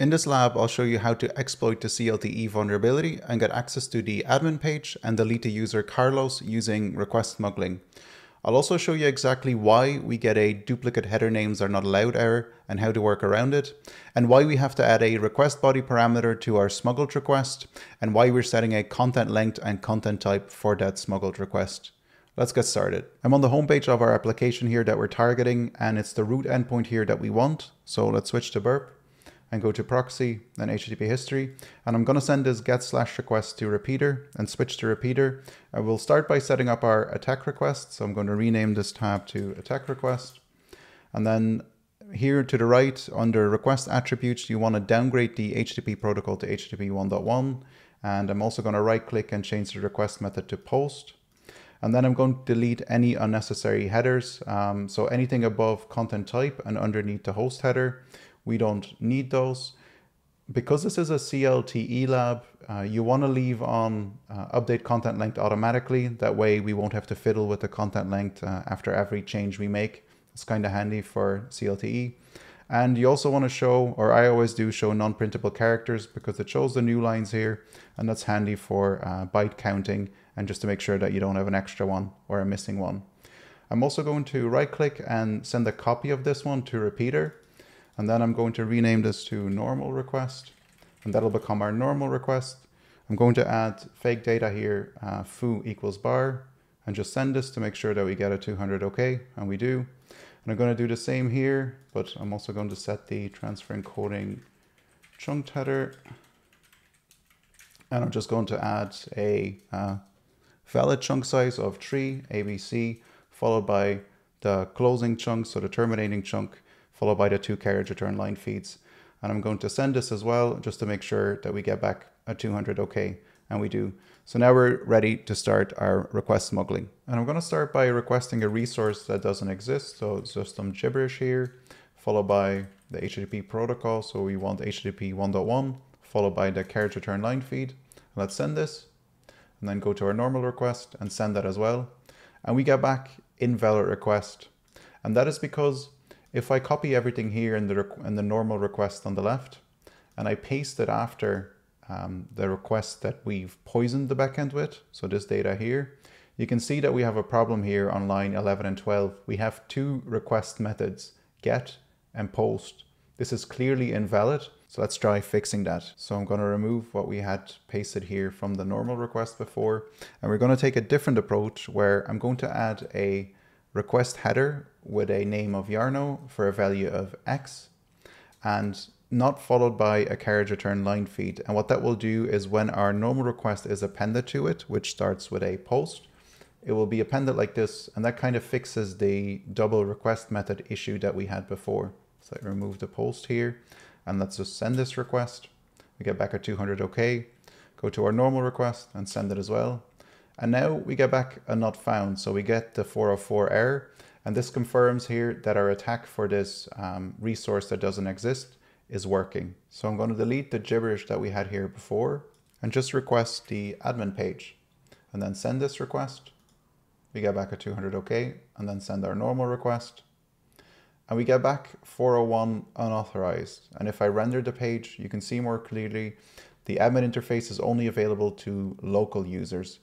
In this lab, I'll show you how to exploit the CLTE vulnerability and get access to the admin page and delete the user Carlos using request smuggling. I'll also show you exactly why we get a duplicate header names are not allowed error and how to work around it, and why we have to add a request body parameter to our smuggled request, and why we're setting a content length and content type for that smuggled request. Let's get started. I'm on the homepage of our application here that we're targeting, and it's the root endpoint here that we want. So let's switch to burp and go to proxy, then HTTP history. And I'm gonna send this get slash request to repeater and switch to repeater. I will start by setting up our attack request. So I'm going to rename this tab to attack request. And then here to the right under request attributes, you wanna downgrade the HTTP protocol to HTTP 1.1. And I'm also gonna right click and change the request method to post. And then I'm going to delete any unnecessary headers. Um, so anything above content type and underneath the host header, we don't need those. Because this is a CLTE lab, uh, you want to leave on uh, update content length automatically. That way we won't have to fiddle with the content length uh, after every change we make. It's kind of handy for CLTE. And you also want to show, or I always do, show non-printable characters because it shows the new lines here. And that's handy for uh, byte counting and just to make sure that you don't have an extra one or a missing one. I'm also going to right click and send a copy of this one to repeater. And then I'm going to rename this to normal request and that'll become our normal request. I'm going to add fake data here, uh, foo equals bar and just send this to make sure that we get a 200 okay and we do. And I'm going to do the same here, but I'm also going to set the transfer encoding chunk header. And I'm just going to add a uh, valid chunk size of 3 ABC, followed by the closing chunk, so the terminating chunk, followed by the two carriage return line feeds. And I'm going to send this as well, just to make sure that we get back a 200 OK, and we do. So now we're ready to start our request smuggling. And I'm going to start by requesting a resource that doesn't exist. So it's just some gibberish here, followed by the HTTP protocol. So we want HTTP 1.1, followed by the carriage return line feed. Let's send this and then go to our normal request and send that as well. And we get back invalid request. And that is because if I copy everything here in the, in the normal request on the left, and I paste it after um, the request that we've poisoned the backend with, so this data here, you can see that we have a problem here on line 11 and 12. We have two request methods, get and post. This is clearly invalid so let's try fixing that. So I'm going to remove what we had pasted here from the normal request before. And we're going to take a different approach where I'm going to add a request header with a name of Yarno for a value of X and not followed by a carriage return line feed. And what that will do is when our normal request is appended to it, which starts with a post, it will be appended like this. And that kind of fixes the double request method issue that we had before. So I remove the post here and let's just send this request. We get back a 200 OK, go to our normal request and send it as well. And now we get back a not found. So we get the 404 error. And this confirms here that our attack for this um, resource that doesn't exist is working. So I'm going to delete the gibberish that we had here before and just request the admin page and then send this request. We get back a 200 OK and then send our normal request and we get back 401 unauthorized. And if I render the page, you can see more clearly the admin interface is only available to local users.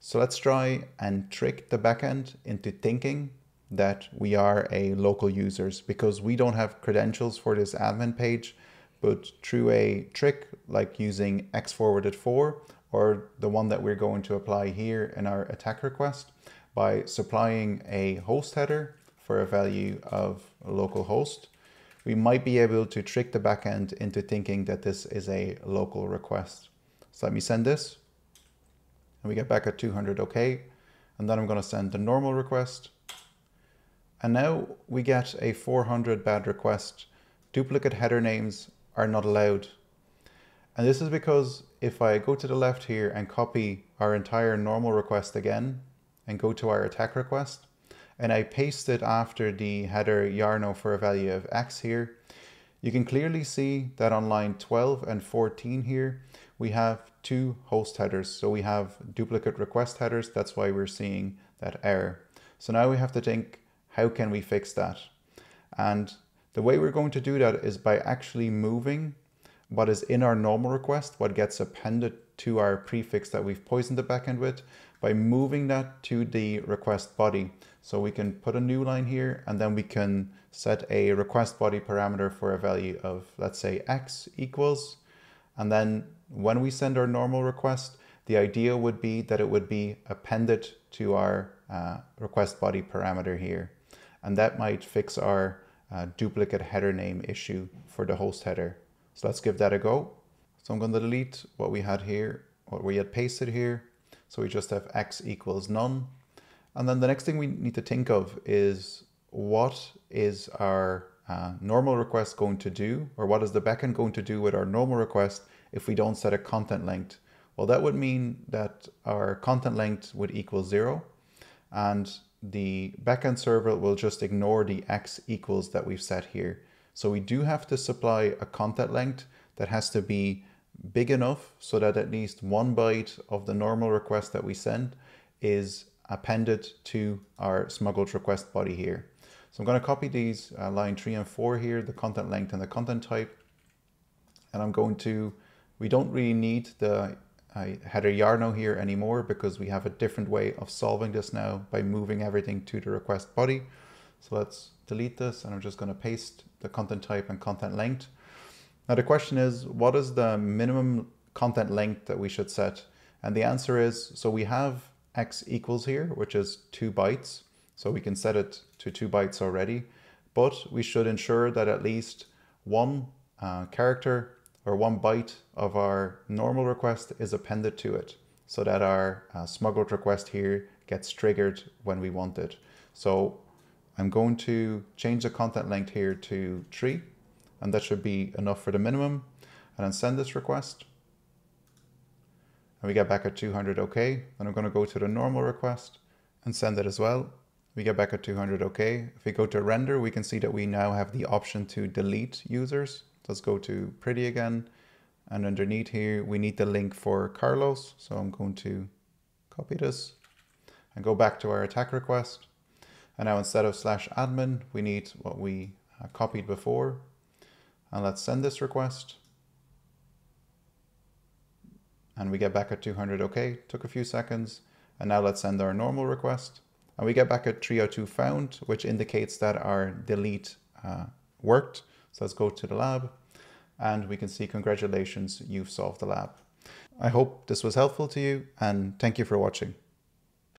So let's try and trick the backend into thinking that we are a local users because we don't have credentials for this admin page, but through a trick like using x forwarded for or the one that we're going to apply here in our attack request by supplying a host header for a value of a local host, we might be able to trick the backend into thinking that this is a local request. So let me send this and we get back a 200 OK. And then I'm going to send the normal request. And now we get a 400 bad request. Duplicate header names are not allowed. And this is because if I go to the left here and copy our entire normal request again and go to our attack request, and I paste it after the header Yarno for a value of X here, you can clearly see that on line 12 and 14 here, we have two host headers. So we have duplicate request headers. That's why we're seeing that error. So now we have to think, how can we fix that? And the way we're going to do that is by actually moving what is in our normal request, what gets appended to our prefix that we've poisoned the backend with by moving that to the request body. So we can put a new line here and then we can set a request body parameter for a value of, let's say, x equals. And then when we send our normal request, the idea would be that it would be appended to our uh, request body parameter here. And that might fix our uh, duplicate header name issue for the host header. So let's give that a go. So I'm going to delete what we had here, what we had pasted here. So we just have x equals none. And then the next thing we need to think of is what is our uh, normal request going to do, or what is the backend going to do with our normal request if we don't set a content length? Well, that would mean that our content length would equal zero, and the backend server will just ignore the x equals that we've set here. So we do have to supply a content length that has to be big enough so that at least one byte of the normal request that we send is appended to our smuggled request body here. So I'm going to copy these uh, line 3 and 4 here, the content length and the content type. And I'm going to, we don't really need the uh, header Yarno here anymore because we have a different way of solving this now by moving everything to the request body. So let's delete this and I'm just going to paste the content type and content length. Now the question is, what is the minimum content length that we should set? And the answer is, so we have x equals here, which is two bytes. So we can set it to two bytes already, but we should ensure that at least one uh, character or one byte of our normal request is appended to it so that our uh, smuggled request here gets triggered when we want it. So I'm going to change the content length here to three and that should be enough for the minimum. And then send this request. And we get back at 200 OK. Then I'm going to go to the normal request and send it as well. We get back at 200 OK. If we go to render, we can see that we now have the option to delete users. Let's go to pretty again. And underneath here, we need the link for Carlos. So I'm going to copy this and go back to our attack request. And now instead of slash admin, we need what we copied before, and let's send this request. And we get back at 200 OK, took a few seconds. And now let's send our normal request. And we get back at 302 found, which indicates that our delete uh, worked. So let's go to the lab and we can see congratulations, you've solved the lab. I hope this was helpful to you and thank you for watching.